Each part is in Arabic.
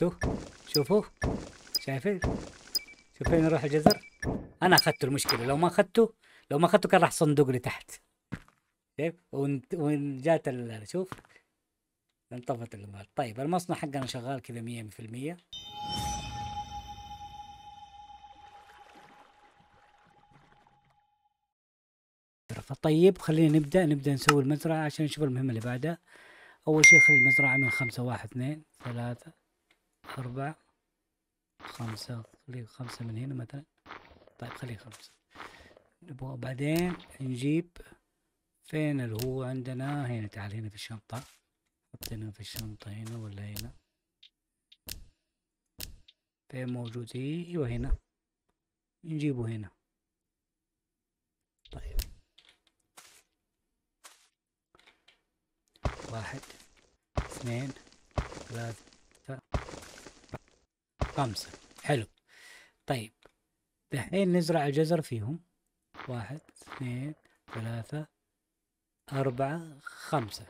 شوف شوفوا شايفين؟ شوفين يروح الجزر. أنا اخذت المشكلة. لو ما أخذته لو ما أخذته كان راح صندوق لي تحت. شايف؟ وين جات شوف. انطفت المال. طيب المصنع حقنا شغال كذا مية في المية. طيب خلينا نبدأ. نبدأ نسوي المزرعة عشان نشوف المهمة اللي بعدها. أول شيء خلي المزرعة من خمسة واحد اثنين ثلاثة أربعة خمسة خلي خمسة من هنا مثلا. طيب خليه خمسة. نبغى بعدين نجيب فين اللي هو عندنا؟ هنا. تعال هنا في الشنطة. حط هنا في الشنطة هنا ولا هنا؟ فين موجود؟ أيوه هنا. نجيبه هنا. طيب. واحد اثنين ثلاثة خمسة. حلو. طيب دحين نزرع الجزر فيهم. واحد اثنين ثلاثة أربعة خمسة.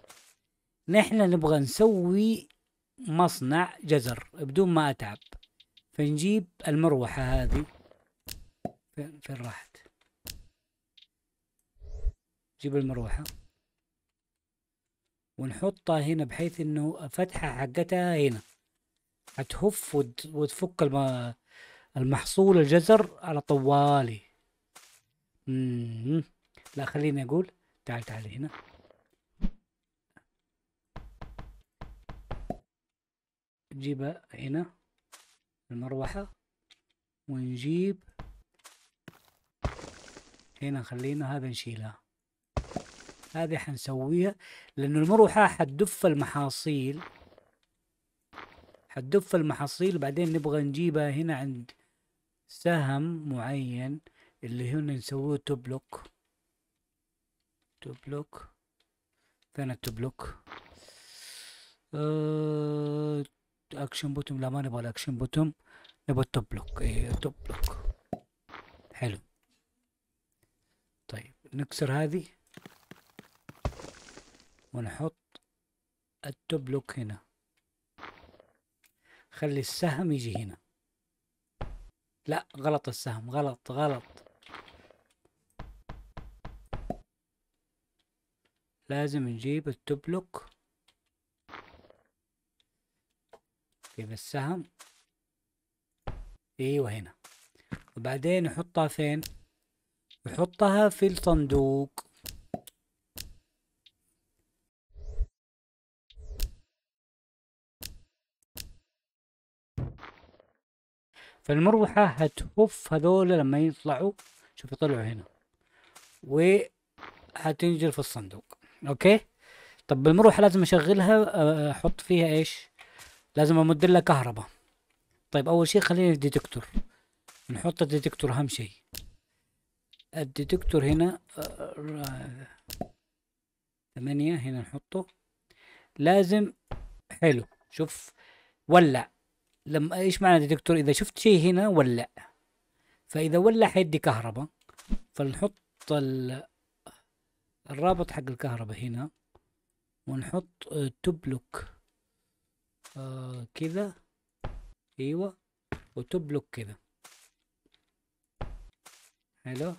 نحن نبغى نسوي مصنع جزر بدون ما أتعب. فنجيب المروحة هذه. فين فين راحت؟ نجيب المروحة. ونحطها هنا بحيث إنه الفتحة حقتها هنا. هتهف وت- وتفك الم- المحصول الجزر على طوالي. مم. لا خليني أقول. تعال تعال هنا. نجيبها هنا المروحة ونجيب هنا خلينا هذا نشيلها. هذه حنسويها لأنه المروحة حتدف المحاصيل. حتدف المحاصيل بعدين نبغى نجيبها هنا عند سهم معين اللي هنا نسويه توبلوك توبلوك فين التوبلوك آه، action button. لا ما نبغى ال action button. نبغى ال to block إيه to block حلو. طيب نكسر هذه. ونحط ال to block هنا. خلي السهم يجي هنا. لا غلط السهم غلط غلط. لازم نجيب التوبلوك كيف السهم. إيوه هنا. وبعدين نحطها فين؟ نحطها في الصندوق. فالمروحة هتهف هذول لما يطلعوا. شوف يطلعوا هنا. وهتنزل في الصندوق. okay؟ طب المروحة لازم أشغلها آه، أحط فيها إيش؟ لازم أمد لها كهرباء. طيب أول شيء خلينا ال detector. نحط ال detector أهم شيء. ال detector هنا آه، ثمانية هنا نحطه. لازم حلو. شوف ولع. لما إيش معنى ديتكتور إذا شفت شيء هنا ولع فإذا ولع حيدي كهرباء فنحط ال... الرابط حق الكهرباء هنا ونحط تبلوك آه كذا. إيوه وتبلوك كذا. حلو.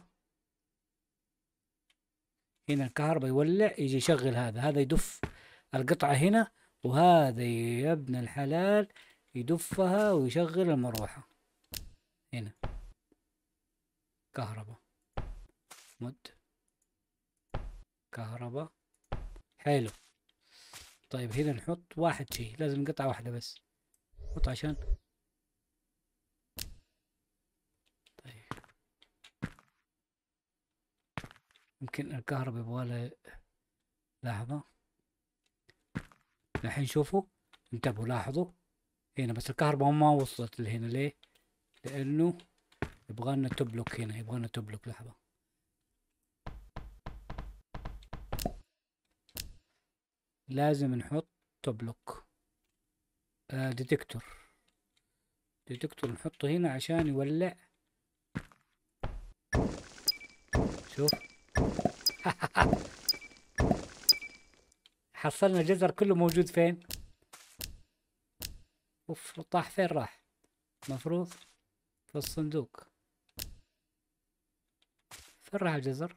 هنا الكهرباء يولع يجي يشغل هذا. هذا يدف القطعة هنا وهذا يا ابن الحلال يدفها ويشغل المروحة. هنا. كهرباء. مد. كهرباء. حلو. طيب هنا نحط واحد شيء لازم قطعة واحدة بس. نحط عشان. طيب. يمكن الكهرباء يبغالها لحظة. الحين شوفوا. انتبهوا لاحظوا. هنا بس الكهرباء ما وصلت لهنا ليه؟ لأنه يبغالنا to block هنا يبغالنا to block لحظة. لازم نحط to block. آه detector detector نحطه هنا عشان يولع. شوف. حصلنا الجزر كله موجود فين؟ اوف طاح فين راح؟ مفروض في الصندوق. فين راح الجزر؟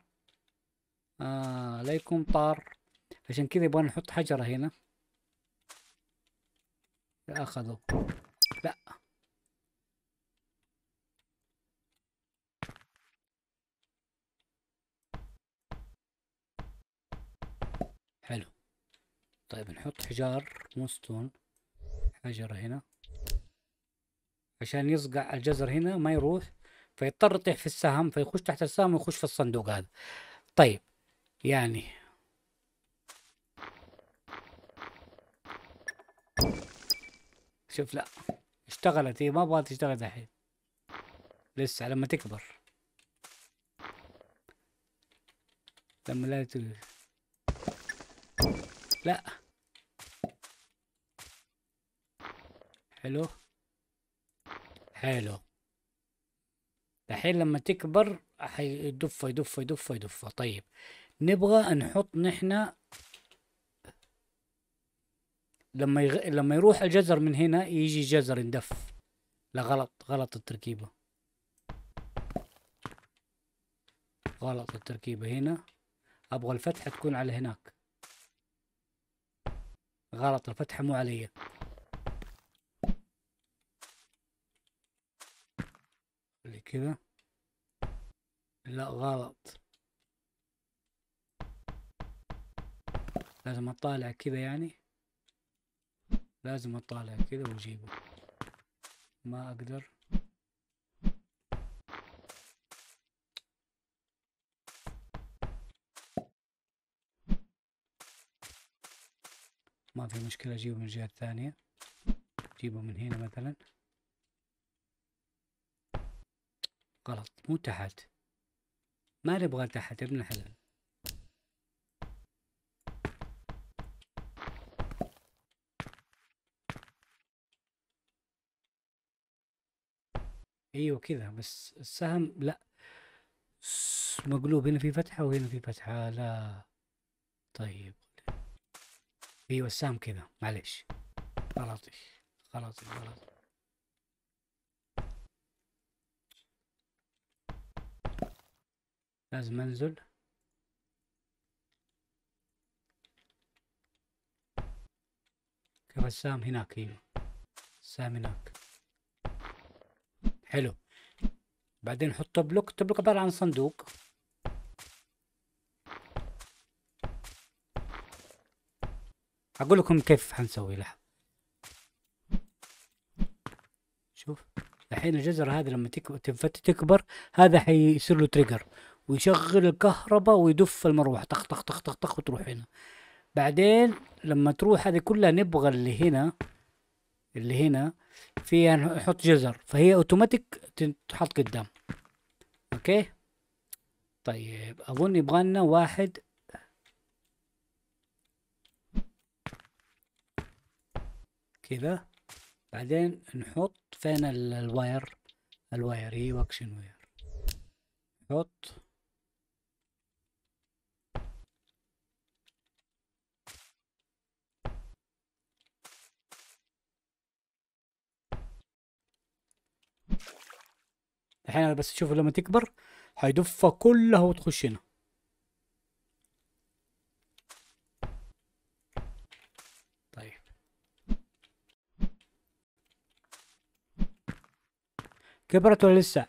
آه لا يكون طار. عشان كذا يبغى نحط حجرة هنا. أخذوا. لا. حلو. طيب نحط حجار موستون حجرة هنا. عشان يصقع الجزر هنا ما يروح فيضطر يطيح في السهم فيخش تحت السهم ويخش في الصندوق هذا. طيب يعني. شوف لا اشتغلت. هي ما أبغى تشتغل الحين لسه لما تكبر. لما لا تقول. لا. حلو؟ حلو. الحين لما تكبر حيدف يدف يدف يدف. طيب نبغى نحط نحنا لما يغ... لما يروح الجزر من هنا يجي جزر يندف. لا غلط غلط التركيبة. غلط التركيبة. هنا أبغى الفتحة تكون على هناك. غلط الفتحة مو علي. اللي كذا. لا غلط. لازم أطالع كذا يعني. لازم أطالع كذا وأجيبه. ما أقدر. ما في مشكلة أجيبه من الجهة الثانية. أجيبه من هنا مثلا. غلط مو تحت. ما نبغى تحت ابن الحلال. أيوه كذا بس السهم لا. مقلوب هنا في فتحة وهنا في فتحة. لا. طيب. أيوه السهم كذا. معلش غلطي. غلطي غلطي. لازم انزل السهم هناك أيوه السهم هناك. حلو. بعدين نحط بلوك تبلوك عبارة عن صندوق. أقول لكم كيف حنسوي لحظة. شوف الحين الجزر هذا لما تكبر هذا حيصير له trigger ويشغل الكهرباء ويدف المروحة طخ طخ طخ طخ طخ وتروح هنا. بعدين لما تروح هذه كلها نبغى اللي هنا اللي هنا فيها نحط جزر فهي اوتوماتيك تحط قدام. okay؟ طيب أظن يبغى لنا واحد. كذا. بعدين نحط فين ال wire ال wire هي و action wire نحط. الحين بس أشوف لما تكبر حيدفها كلها وتخش هنا. طيب. كبرت ولا لسه؟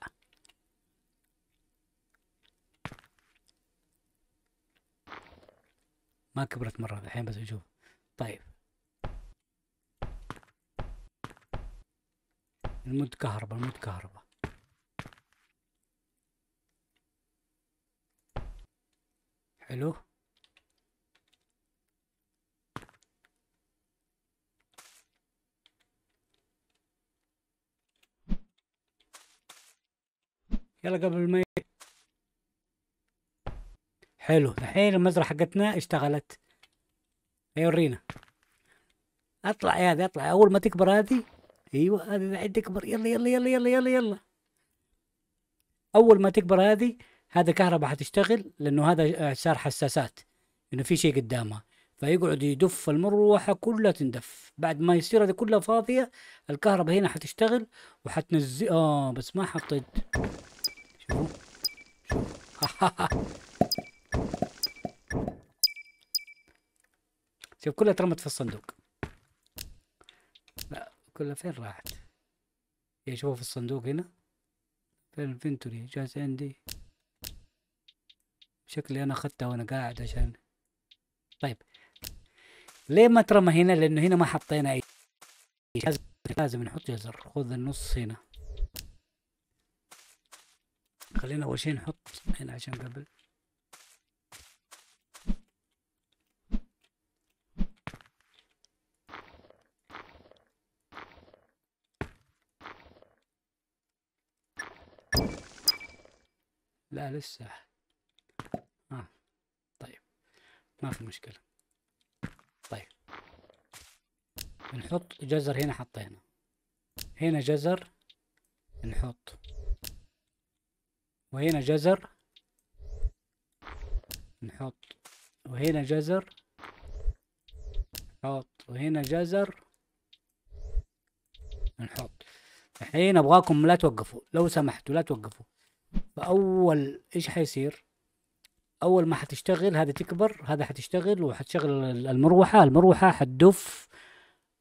ما كبرت مرة الحين بس نشوف طيب. المد كهرباء المد كهرباء. حلو يلا قبل ما حلو الحين المزرعة حقتنا اشتغلت. يورينا. اطلع يا هذه اطلع. أول ما تكبر هذه أيوه هذه الحين تكبر. يلا يلا يلا يلا يلا يلا. أول ما تكبر هذه هذا كهرباء حتشتغل لأنه هذا صار حساسات إنه في شيء قدامها. فيقعد يدف المروحة كلها تندف. بعد ما يصير هذه كلها فاضية الكهرباء هنا حتشتغل وحتنزل. آه بس ما حطيت. شوفوا شوف. كلها ترمت في الصندوق. لا كلها فين راحت؟ يا شوفوا في الصندوق هنا. في الانفنتوري جالس عندي. شكلي أنا اخذتها وأنا قاعد عشان. طيب. ليه ما ترمى هنا؟ لأنه هنا ما حطينا أي لازم لازم نحط جزر. خذ النص هنا. خلينا أول شيء نحط هنا عشان قبل. لا لسه آه. طيب ما في مشكلة. طيب. نحط جزر هنا حطينا. هنا جزر نحط. وهنا جزر نحط. وهنا جزر نحط. وهنا جزر نحط. الحين أبغاكم لا توقفوا. لو سمحتوا لا توقفوا. فأول إيش حيصير؟ أول ما حتشتغل هذه تكبر هذا حتشتغل وحتشغل المروحة المروحة حتدف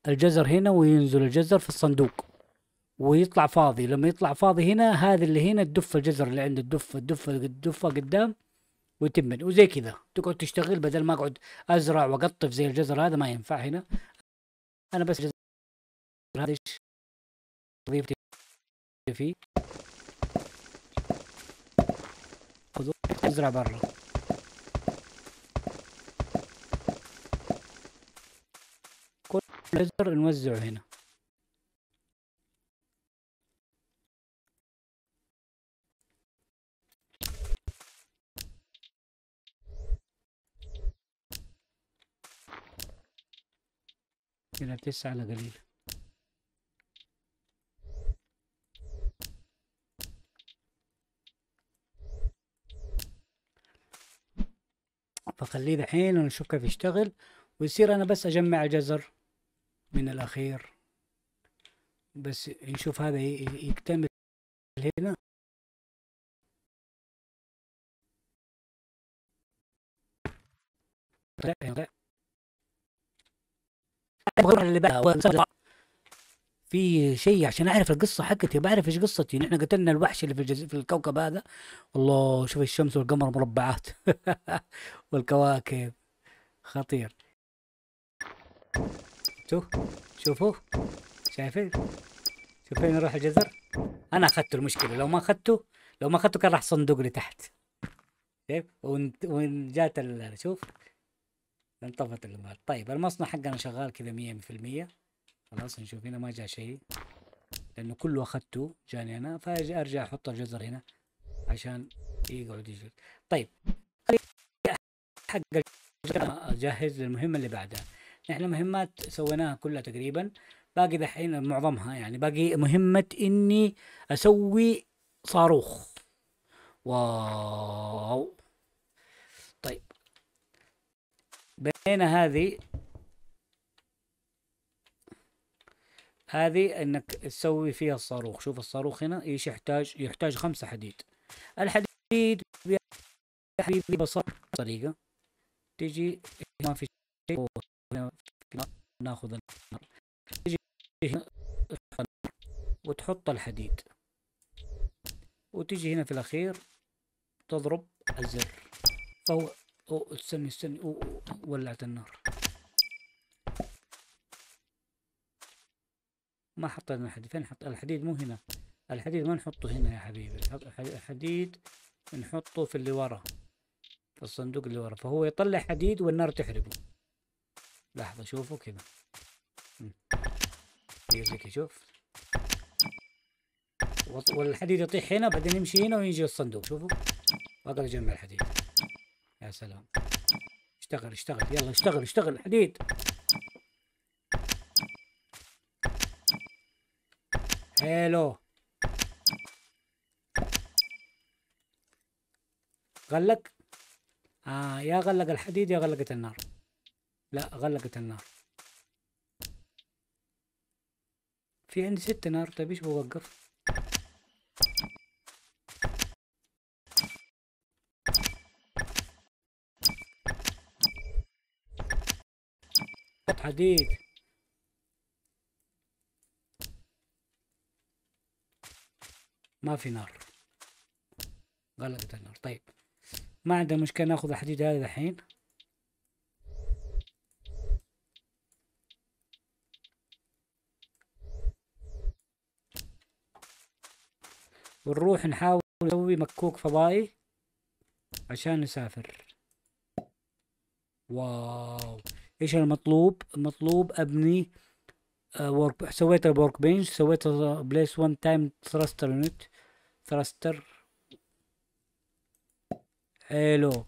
الجزر هنا وينزل الجزر في الصندوق ويطلع فاضي. لما يطلع فاضي هنا هذا اللي هنا تدف الجزر اللي عند الدف الدف الدفه قدام ويتمن وزي كذا. تقعد تشتغل بدل ما أقعد أزرع وأقطف زي الجزر هذا ما ينفع هنا. أنا بس جزر هذا وظيفتي فيه. أزرع برا. كل جزر نوزعه هنا. هنا تسعة على قليل. فخليه دحين ونشوف كيف يشتغل. ويصير أنا بس أجمع الجزر. من الأخير. بس نشوف هذا يكتمل هنا. في شيء عشان أعرف القصة حقتي بعرف إيش قصتي. نحن قتلنا الوحش اللي في الجز... في الكوكب هذا. والله شوف الشمس والقمر مربعات. والكواكب. خطير. شوف شوفوا شايفين؟ شايفين يروح الجزر. أنا أخذته المشكلة لو ما أخذته لو ما أخذته كان راح صندوق لتحت شايف؟ وان جات شوف. انطفت المال. طيب المصنع حقنا شغال كذا مية في المية. خلاص نشوف. هنا ما جاء شيء. لأنه كله أخذته جاني أنا. فأجي أرجع أحط الجزر هنا عشان يقعد يجي طيب. حق الجزر جاهز للمهمه اللي بعدها. إحنا مهمات سويناها كلها تقريبا باقي دحين معظمها يعني باقي مهمة إني أسوي صاروخ. واو. طيب. بين هذه هذه إنك تسوي فيها الصاروخ. شوف الصاروخ هنا إيش يحتاج؟ يحتاج خمسة حديد. الحديد حبيبي ببساطة طريقة. تيجي ما في شيء. ناخذ النار تيجي هنا وتحط الحديد. وتيجي هنا في الأخير تضرب الزر. فهو أوه استني استني. أوه ولعت النار. ما حطينا الحديد. فين حط الحديد مو هنا. الحديد ما نحطه هنا يا حبيبي. الح- الح- الحديد نحطه في اللي ورا في الصندوق اللي ورا. فهو يطلع حديد والنار تحرقه. لحظة شوفوا كذا. يجيك شوف. والحديد يطيح هنا بعدين يمشي هنا ويجي الصندوق شوفوا أقدر أجمع الحديد. يا سلام. اشتغل اشتغل. يلا اشتغل اشتغل. حديد. هيلو غلق؟ آه يا غلق الحديد يا غلقت النار. لا غلقت النار. في عندي ست نار طيب إيش بوقف حديد ما في نار. غلقت النار. طيب ما عندنا مشكلة ناخذ الحديد هذا الحين؟ ونروح نحاول نسوي مكوك فضائي عشان نسافر. واو. إيش المطلوب؟ المطلوب أبني work سويت ال workbench سويت place 1 time thruster unit thruster حلو.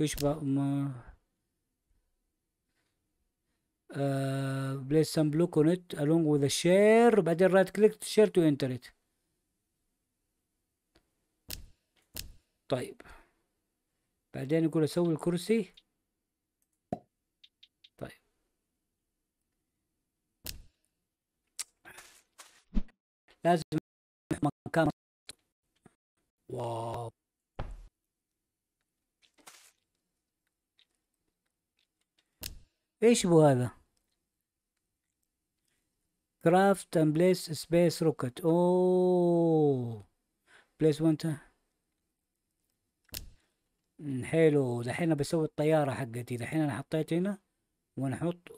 إيش بقى؟ ما بليس سم بلوك اون ات along with the share. بعدين right click chair to enter it. طيب. بعدين يقول أسوي الكرسي. طيب. لازم مكان واو. إيش بو هذا؟ craft and place space rocket أوه. place وانت حلو دحين بسوي الطيارة حقتي دحين أنا حطيت هنا ونحط.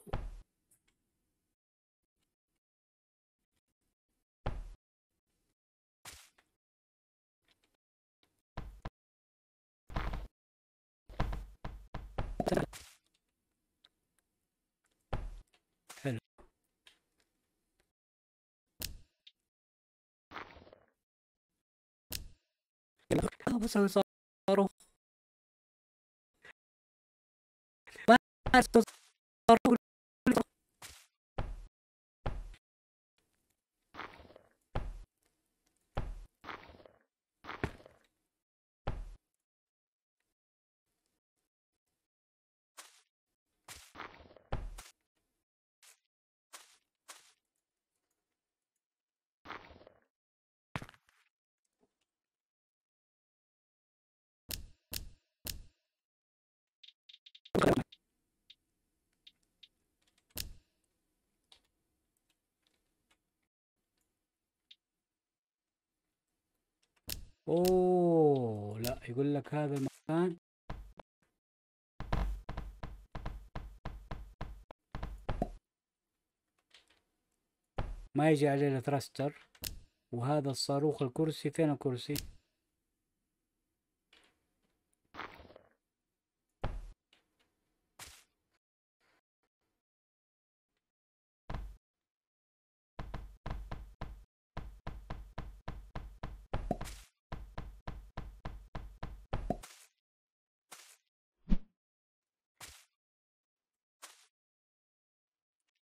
حلو. بسوي صاروخ صاروخ أوه لا يقول لك هذا المكان. ما يجي عليه الثرستر. وهذا الصاروخ الكرسي فين الكرسي والله ما صاروخ كيف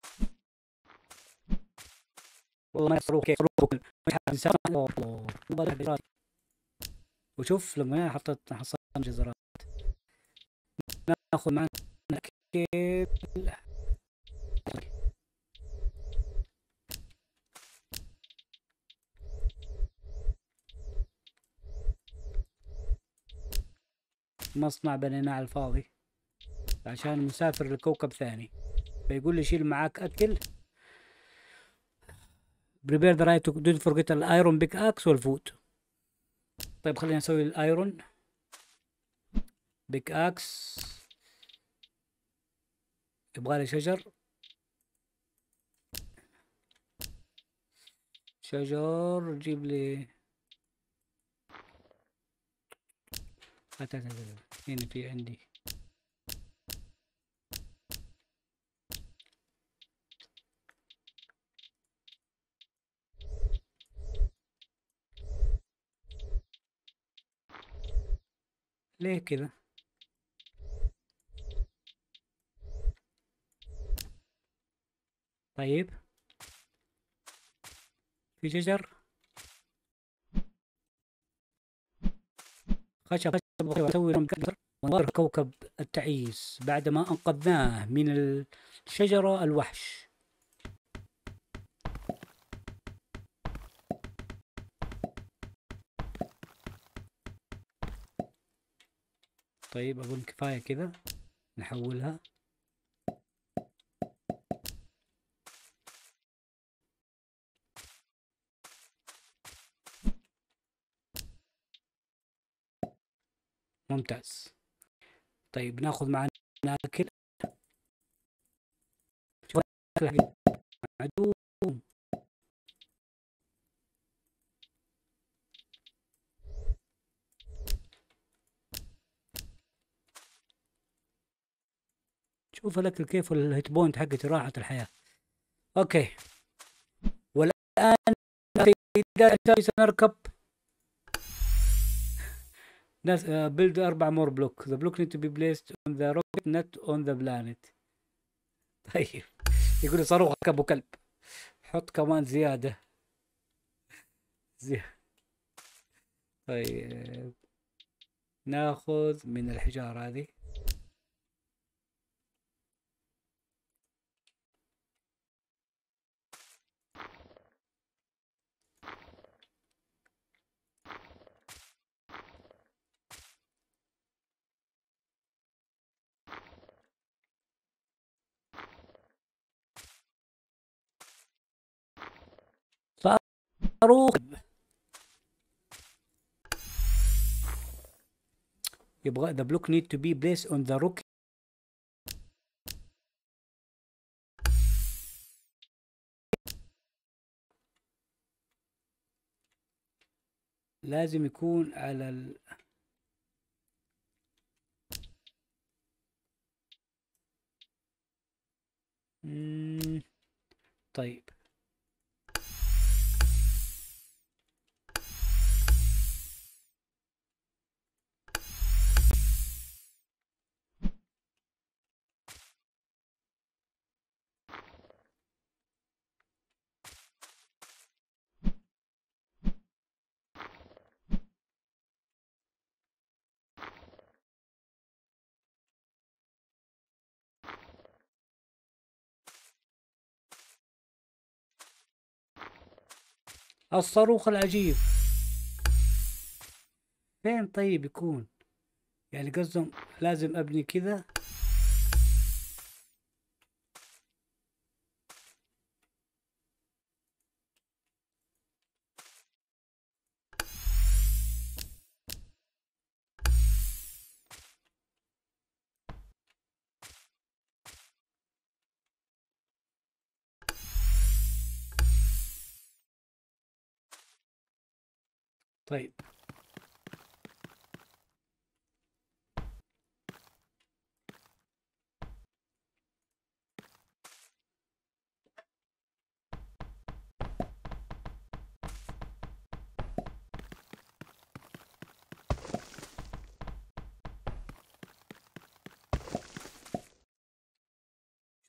صاروخ مش حد يسمع أوه، مباراة جزرات. وشوف لما أنا حطيت حصان جزرات. ناخذ معنا كيبل مصنع بنيناه على الفاضي. عشان مسافر لكوكب ثاني. فيقول لي شيل معاك أكل. The right to don't forget ال iron pickaxe وال food طيب خلينا نسوي ال iron pickaxe يبغالي شجر. شجر جيب لي. هات هات. هنا في عندي. ليه كذا طيب. في شجر خشب. كسر ونغير كوكب التعيس بعدما أنقذناه من الشجرة الوحش. طيب أظن كفاية كذا نحولها. ممتاز. طيب ناخذ معنا اكل عدو شوف الاكل كيف ال hit point حقتي راحت الحياة. okay. والآن سنركب ناس build أربع more block the block need to be placed on the rocket not on the planet طيب. يقول صاروخ ابو كلب. حط كمان زيادة. زيادة. طيب. ناخذ من الحجارة هذه. صاروخ يبغى the block need to be placed on the rock لازم يكون على ال... طيب الصاروخ العجيب. فين طيب يكون؟ يعني قصدهم لازم أبني كذا؟ طيب.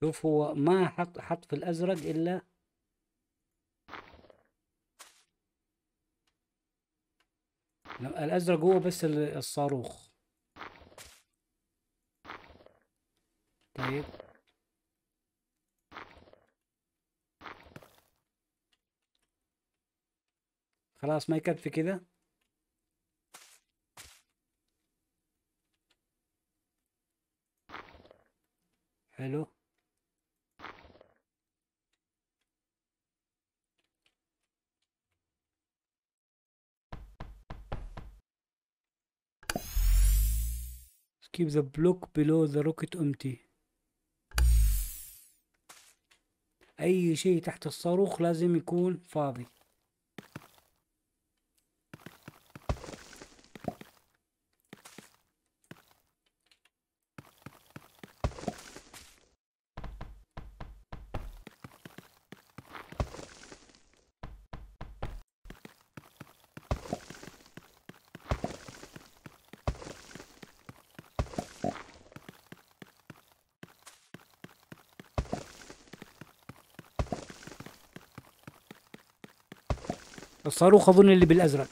شوف هو ما حط حط في الأزرق إلا الأزرق هو بس ال- الصاروخ. طيب. خلاص ما يكفي كذا حلو. Keep the block below the rocket empty اي شيء تحت الصاروخ لازم يكون فاضي الصاروخ أظن اللي بالأزرق.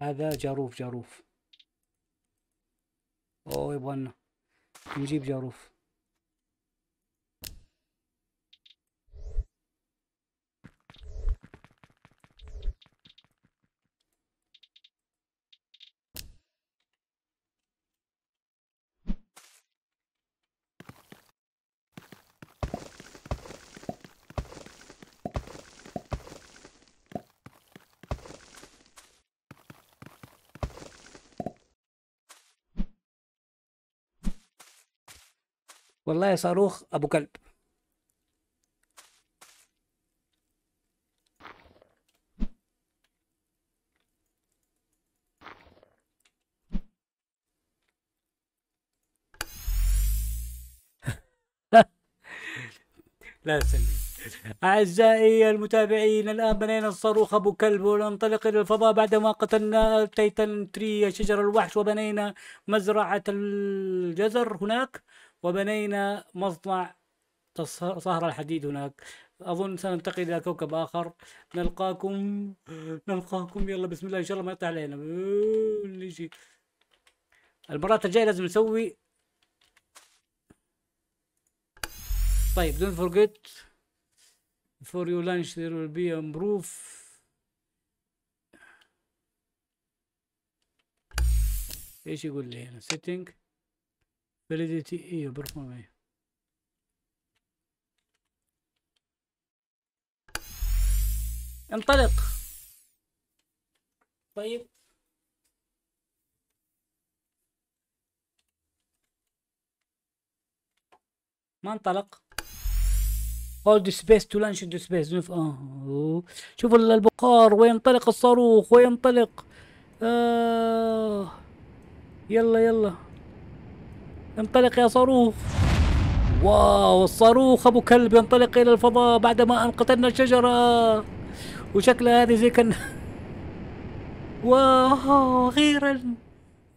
هذا جاروف جاروف. أوه يبغالنا نجيب جاروف. والله صاروخ أبو كلب. لا تسلم. أعزائي المتابعين الآن بنينا الصاروخ أبو كلب وننطلق إلى الفضاء بعدما قتلنا تيتن تري شجر الوحش وبنينا مزرعة الجزر هناك. وبنينا مصنع صهر الحديد هناك. أظن سننتقل إلى كوكب آخر. نلقاكم نلقاكم. يلا بسم الله إن شاء الله ما يقطع علينا. نجي. المرات الجاية لازم نسوي. طيب don't forget. For your lunch there will be improve إيش يقول لي هنا؟ Setting. Validity أيوه برفورم أيوه انطلق. طيب. ما انطلق. Hold space to launch into space. آه. شوف البقار وينطلق الصاروخ. وينطلق. آه. يلا يلا. انطلق يا صاروخ. واو الصاروخ أبو كلب ينطلق إلى الفضاء بعدما ان قتلنا الشجرة. وشكلها هذه زي كان واو أخيرا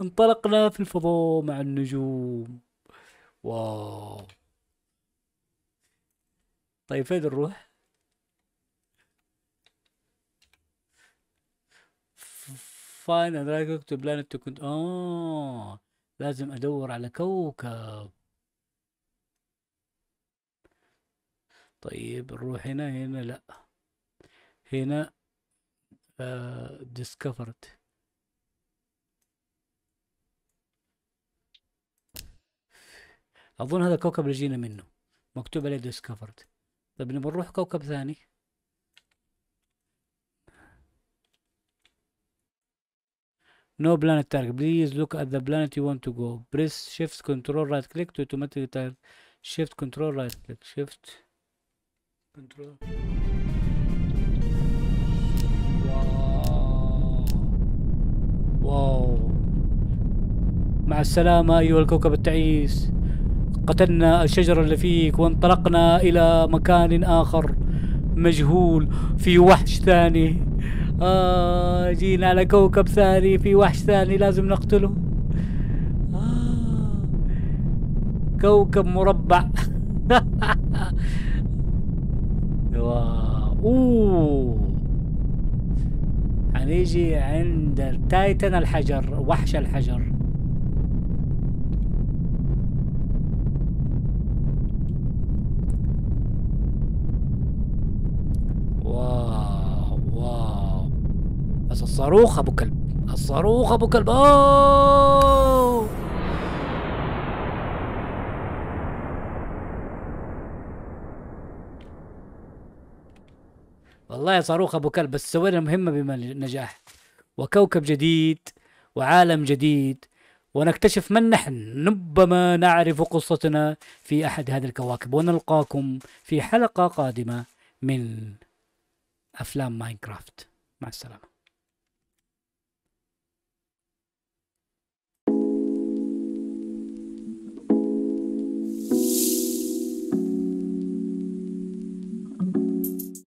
انطلقنا في الفضاء مع النجوم. واو. طيب فين نروح find unoccupied planet كنت آه. لازم أدور على كوكب. طيب نروح هنا هنا لا. هنا آه discovered. أظن هذا الكوكب اللي جينا منه. مكتوب عليه discovered. طيب نبغى نروح كوكب ثاني؟ No planet target. Please look at the planet you want to go. Press shift control right click to automatically target. Shift control right click. Shift control. واو واو مع السلامة أيها الكوكب التعيس قتلنا الشجرة اللي فيك وانطلقنا إلى مكان آخر مجهول في وحش ثاني آه جينا على كوكب ثاني في وحش ثاني لازم نقتله. آه كوكب مربع. اوه هنيجي عند تايتن الحجر وحش الحجر واو واو بس الصاروخ أبو كلب. الصاروخ أبو كلب. أوه! والله صاروخ أبو كلب بس سوينا مهمة بنجاح وكوكب جديد وعالم جديد ونكتشف من نحن ربما نعرف قصتنا في أحد هذه الكواكب ونلقاكم في حلقة قادمة من أفلام ماينكرافت. مع السلامة.